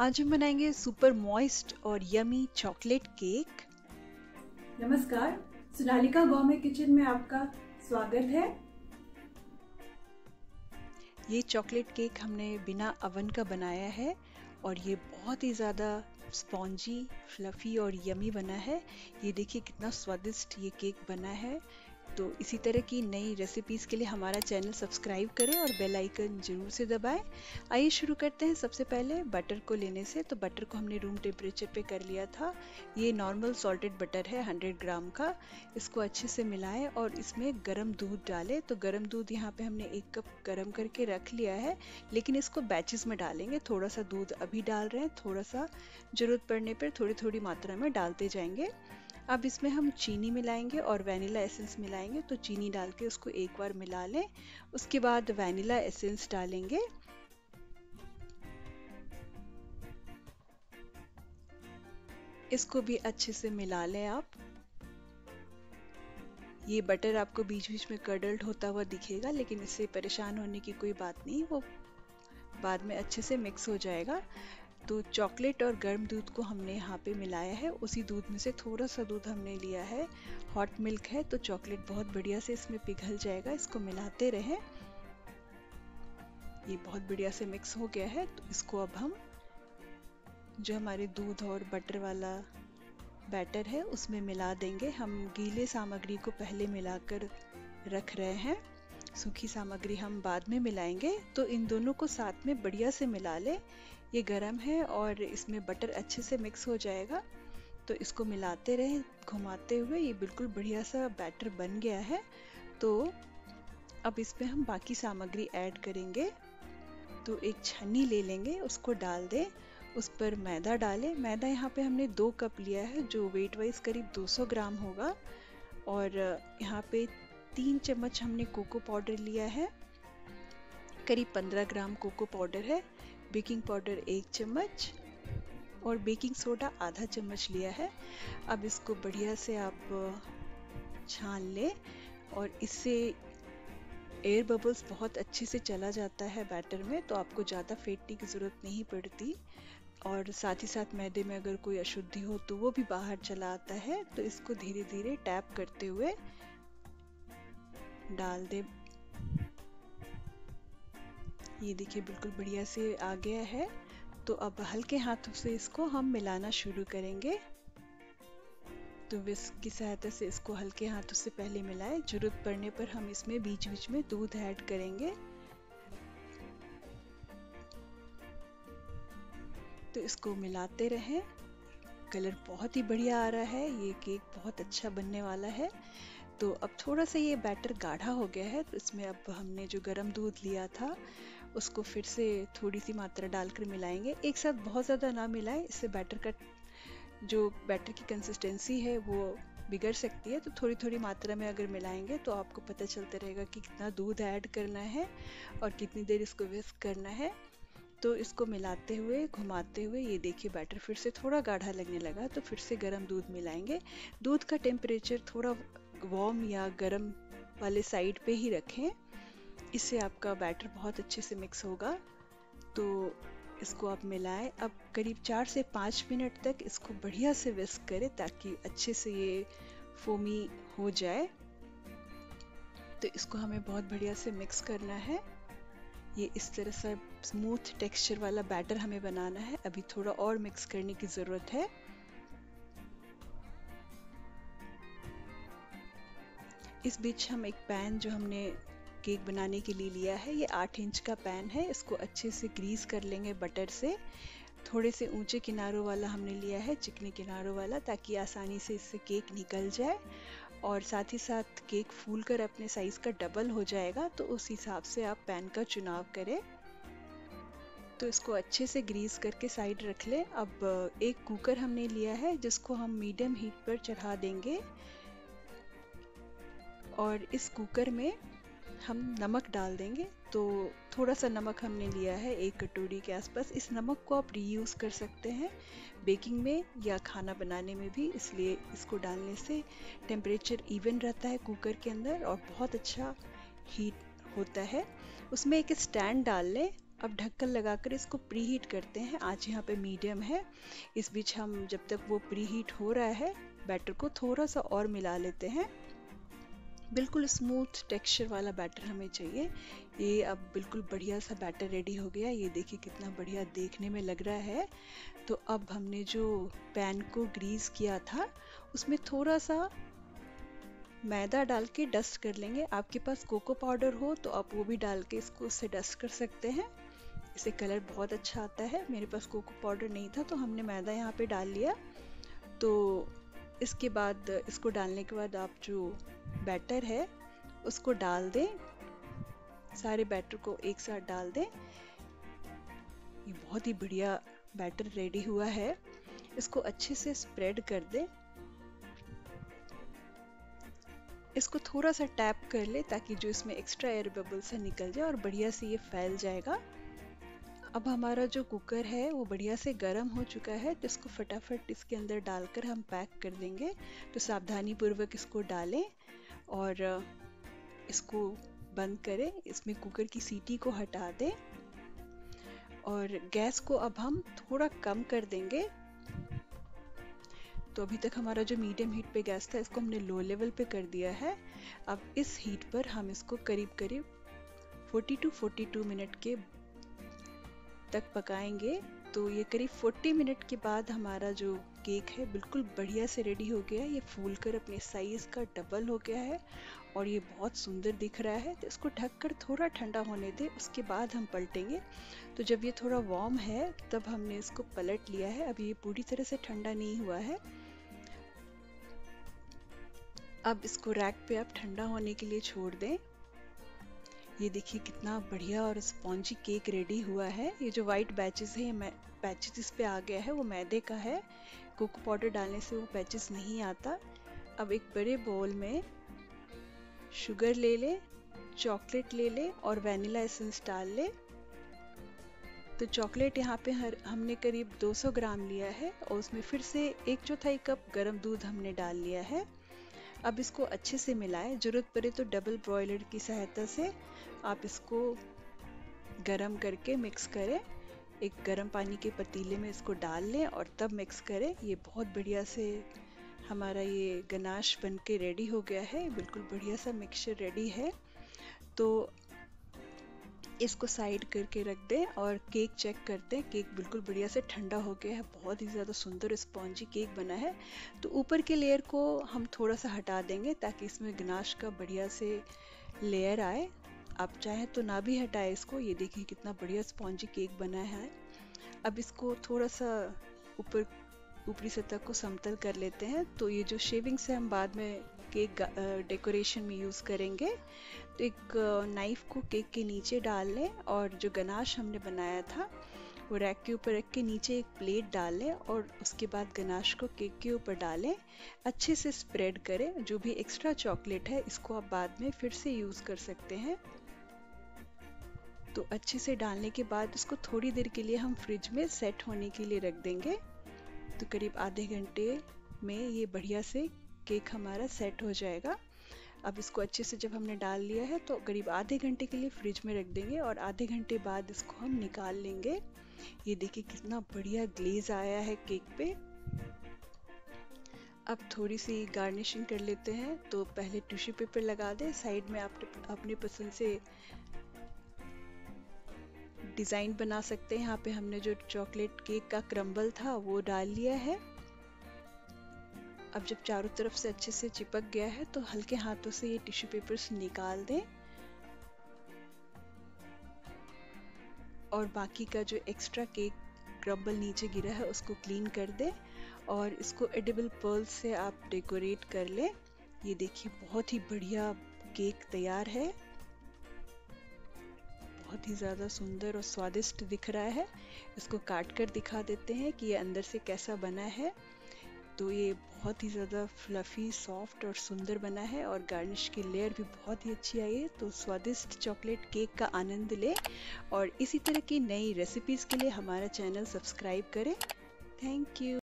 आज हम बनाएँगे सुपर मॉइस्ट और यमी चॉकलेट केक। नमस्कार सुनालिका गौमे किचन में आपका स्वागत है। ये चॉकलेट केक हमने बिना अवन का बनाया है और ये बहुत ही ज़्यादा स्पॉन्जी फ्लफ़ी और यमी बना है। ये देखिए कितना स्वादिष्ट ये केक बना है। तो इसी तरह की नई रेसिपीज़ के लिए हमारा चैनल सब्सक्राइब करें और बेल आइकन ज़रूर से दबाएँ। आइए शुरू करते हैं। सबसे पहले बटर को लेने से तो बटर को हमने रूम टेम्परेचर पे कर लिया था। ये नॉर्मल सॉल्टेड बटर है 100 ग्राम का। इसको अच्छे से मिलाएँ और इसमें गर्म दूध डालें। तो गर्म दूध यहाँ पे हमने एक कप गर्म करके रख लिया है, लेकिन इसको बैचेस में डालेंगे। थोड़ा सा दूध अभी डाल रहे हैं थोड़ा सा ज़रूरत पड़ने पर थोड़ी थोड़ी मात्रा में डालते जाएँगे। अब इसमें हम चीनी मिलाएँगे और वैनिला एसेंस मिलाएँगे। तो चीनी डाल के उसको एक बार मिला लें। उसके बाद वैनिला एसेंस डालेंगे। इसको भी अच्छे से मिला लें आप। ये बटर आपको बीच बीच में कडल्ड होता हुआ दिखेगा, लेकिन इससे परेशान होने की कोई बात नहीं। वो बाद में अच्छे से मिक्स हो जाएगा। तो चॉकलेट और गर्म दूध को हमने यहाँ पे मिलाया है। उसी दूध में से थोड़ा सा दूध हमने लिया है। हॉट मिल्क है तो चॉकलेट बहुत बढ़िया से इसमें पिघल जाएगा। इसको मिलाते रहें। ये बहुत बढ़िया से मिक्स हो गया है। तो इसको अब हम, जो हमारे दूध और बटर वाला बैटर है, उसमें मिला देंगे। हम गीले सामग्री को पहले मिलाकर रख रहे हैं। सूखी सामग्री हम बाद में मिलाएँगे। तो इन दोनों को साथ में बढ़िया से मिला ले। ये गरम है और इसमें बटर अच्छे से मिक्स हो जाएगा। तो इसको मिलाते रहे, घुमाते हुए, ये बिल्कुल बढ़िया सा बैटर बन गया है। तो अब इसमें हम बाकी सामग्री ऐड करेंगे। तो एक छन्नी ले लेंगे, उसको डाल दें। उस पर मैदा डालें। मैदा यहाँ पे हमने दो कप लिया है, जो वेट वाइज करीब 200 ग्राम होगा। और यहाँ पे तीन चम्मच हमने कोको पाउडर लिया है। करीब 15 ग्राम कोको पाउडर है। बेकिंग पाउडर एक चम्मच और बेकिंग सोडा आधा चम्मच लिया है। अब इसको बढ़िया से आप छान लें और इससे एयर बबल्स बहुत अच्छे से चला जाता है बैटर में तो आपको ज़्यादा फेंटने की ज़रूरत नहीं पड़ती। और साथ ही साथ मैदे में अगर कोई अशुद्धि हो तो वो भी बाहर चला आता है। तो इसको धीरे धीरे टैप करते हुए डाल दें। ये देखिए बिल्कुल बढ़िया से आ गया है। तो अब हल्के हाथों से इसको हम मिलाना शुरू करेंगे। तो विस्क की सहायता से इसको हल्के हाथों से पहले मिलाएँ। ज़रूरत पड़ने पर हम इसमें बीच बीच में दूध ऐड करेंगे। तो इसको मिलाते रहें। कलर बहुत ही बढ़िया आ रहा है। ये केक बहुत अच्छा बनने वाला है। तो अब थोड़ा सा ये बैटर गाढ़ा हो गया है। तो इसमें अब हमने जो गर्म दूध लिया था उसको फिर से थोड़ी सी मात्रा डालकर मिलाएँगे। एक साथ बहुत ज़्यादा ना मिलाएँ, इससे बैटर का जो बैटर की कंसिस्टेंसी है, वो बिगड़ सकती है। तो थोड़ी थोड़ी मात्रा में अगर मिलाएँगे तो आपको पता चलता रहेगा कि कितना दूध ऐड करना है और कितनी देर इसको विस्क करना है। तो इसको मिलाते हुए, घुमाते हुए ये देखिए बैटर फिर से थोड़ा गाढ़ा लगने लगा तो फिर से गर्म दूध मिलाएँगे। दूध का टेम्परेचर थोड़ा वार्म या गर्म वाले साइड पे ही रखें। इससे आपका बैटर बहुत अच्छे से मिक्स होगा। तो इसको आप मिलाएँ। अब करीब चार से पाँच मिनट तक इसको बढ़िया से विस्क करें ताकि अच्छे से ये फोमी हो जाए। तो इसको हमें बहुत बढ़िया से मिक्स करना है। ये इस तरह से स्मूथ टेक्सचर वाला बैटर हमें बनाना है। अभी थोड़ा और मिक्स करने की ज़रूरत है। इस बीच हम एक पैन जो हमने केक बनाने के लिए लिया है। ये आठ इंच का पैन है। इसको अच्छे से ग्रीस कर लेंगे बटर से। थोड़े से ऊँचे किनारों वाला हमने लिया है, चिकने किनारों वाला, ताकि आसानी से इससे केक निकल जाए। और साथ ही साथ केक फूल कर अपने साइज़ का डबल हो जाएगा तो उस हिसाब से आप पैन का चुनाव करें। तो इसको अच्छे से ग्रीस करके साइड रख लें। अब एक कुकर हमने लिया है, जिसको हम मीडियम हीट पर चढ़ा देंगे। और इस कुकर में हम नमक डाल देंगे। तो थोड़ा सा नमक हमने लिया है एक कटोरी के आसपास। इस नमक को आप रीयूज़ कर सकते हैं बेकिंग में या खाना बनाने में भी। इसलिए इसको डालने से टेम्परेचर इवन रहता है कुकर के अंदर और बहुत अच्छा हीट होता है। उसमें एक स्टैंड डाल लें। अब ढक्कन लगाकर इसको प्री हीट करते हैं। आज यहाँ पे मीडियम है। इस बीच हम जब तक वो प्री हीट हो रहा है बैटर को थोड़ा सा और मिला लेते हैं। बिल्कुल स्मूथ टेक्सचर वाला बैटर हमें चाहिए। ये अब बिल्कुल बढ़िया सा बैटर रेडी हो गया। ये देखिए कितना बढ़िया देखने में लग रहा है। तो अब हमने जो पैन को ग्रीस किया था, उसमें थोड़ा सा मैदा डाल के डस्ट कर लेंगे। आपके पास कोको पाउडर हो तो आप वो भी डाल के इसको उससे डस्ट कर सकते हैं। इससे कलर बहुत अच्छा आता है। मेरे पास कोको पाउडर नहीं था तो हमने मैदा यहाँ पे डाल लिया। तो इसके बाद, इसको डालने के बाद आप जो बैटर है, उसको डाल दें। सारे बैटर को एक साथ डाल दें। ये बहुत ही बढ़िया बैटर रेडी हुआ है। इसको अच्छे से स्प्रेड कर दें। इसको थोड़ा सा टैप कर ले ताकि जो इसमें एक्स्ट्रा एयर बबल्स है निकल जाए और बढ़िया से ये फैल जाएगा। अब हमारा जो कुकर है, वो बढ़िया से गर्म हो चुका है तो इसको फटाफट इसके अंदर डालकर हम पैक कर देंगे। तो सावधानी पूर्वक इसको डालें और इसको बंद करें। इसमें कुकर की सीटी को हटा दें और गैस को अब हम थोड़ा कम कर देंगे। तो अभी तक हमारा जो मीडियम हीट पे गैस था, इसको हमने लो लेवल पे कर दिया है। अब इस हीट पर हम इसको करीब करीब 40 टू 42 मिनट के तक पकाएँगे तो ये करीब 40 मिनट के बाद हमारा जो केक है बिल्कुल बढ़िया से रेडी हो गया है। ये फूल कर अपने साइज़ का डबल हो गया है और ये बहुत सुंदर दिख रहा है। तो इसको ढक कर थोड़ा ठंडा होने दें, उसके बाद हम पलटेंगे। तो जब ये थोड़ा वार्म है, तब हमने इसको पलट लिया है। अभी ये पूरी तरह से ठंडा नहीं हुआ है। अब इसको रैक पे आप ठंडा होने के लिए छोड़ दें। ये देखिए कितना बढ़िया और स्पॉन्जी केक रेडी हुआ है। ये जो वाइट बैचेस है, ये पैचेस इस पे आ गया है, वो मैदे का है। कोको पाउडर डालने से वो पैचेस नहीं आता। अब एक बड़े बोल में शुगर ले ले चॉकलेट ले ले और वैनिला एसेंस डाल ले। तो चॉकलेट यहाँ पे हर, हमने करीब 200 ग्राम लिया है और उसमें फिर से एक चौथाई कप गर्म दूध हमने डाल लिया है। अब इसको अच्छे से मिलाएँ। ज़रूरत पड़े तो डबल ब्रॉयलर की सहायता से आप इसको गरम करके मिक्स करें। एक गरम पानी के पतीले में इसको डाल लें और तब मिक्स करें। ये बहुत बढ़िया से हमारा ये गनाश बन के रेडी हो गया है। बिल्कुल बढ़िया सा मिक्सचर रेडी है। तो इसको साइड करके रख दें और केक चेक करते हैं। केक बिल्कुल बढ़िया से ठंडा हो गया है, बहुत ही ज़्यादा सुंदर स्पॉन्जी केक बना है। तो ऊपर के लेयर को हम थोड़ा सा हटा देंगे ताकि इसमें गनाश का बढ़िया से लेयर आए। आप चाहें तो ना भी हटाए इसको, ये देखिए कितना बढ़िया स्पॉन्जी केक बना है। अब इसको थोड़ा सा ऊपर, ऊपरी सतह को समतल कर लेते हैं। तो ये जो शेविंग से हम बाद में केक डेकोरेशन में यूज़ करेंगे। तो एक नाइफ को केक के नीचे डाल लें और जो गनाश हमने बनाया था, वो रैक के ऊपर रख के नीचे एक प्लेट डाल लें और उसके बाद गनाश को केक के ऊपर डालें। अच्छे से स्प्रेड करें। जो भी एक्स्ट्रा चॉकलेट है, इसको आप बाद में फिर से यूज़ कर सकते हैं। तो अच्छे से डालने के बाद इसको थोड़ी देर के लिए हम फ्रिज में सेट होने के लिए रख देंगे। तो करीब आधे घंटे में ये बढ़िया से केक हमारा सेट हो जाएगा। अब इसको अच्छे से जब हमने डाल लिया है तो करीब आधे घंटे के लिए फ्रिज में रख देंगे और आधे घंटे बाद इसको हम निकाल लेंगे। ये देखिए कितना बढ़िया ग्लेज आया है केक पे। अब थोड़ी सी गार्निशिंग कर लेते हैं तो पहले टिश्यू पेपर लगा दें। साइड में आप अपने पसंद से डिज़ाइन बना सकते हैं। यहाँ पे हमने जो चॉकलेट केक का क्रम्बल था, वो डाल लिया है। अब जब चारों तरफ़ से अच्छे से चिपक गया है तो हल्के हाथों से ये टिश्यू पेपर्स निकाल दें। और बाकी का जो एक्स्ट्रा केक क्रम्बल नीचे गिरा है, उसको क्लीन कर दें और इसको एडिबल पर्ल से आप डेकोरेट कर लें। ये देखिए, बहुत ही बढ़िया केक तैयार है। बहुत ही ज़्यादा सुंदर और स्वादिष्ट दिख रहा है। इसको काट कर दिखा देते हैं कि ये अंदर से कैसा बना है। तो ये बहुत ही ज़्यादा फ्लफ़ी सॉफ्ट और सुंदर बना है और गार्निश की लेयर भी बहुत ही अच्छी आई है। तो स्वादिष्ट चॉकलेट केक का आनंद लें और इसी तरह की नई रेसिपीज़ के लिए हमारा चैनल सब्सक्राइब करें। Thank you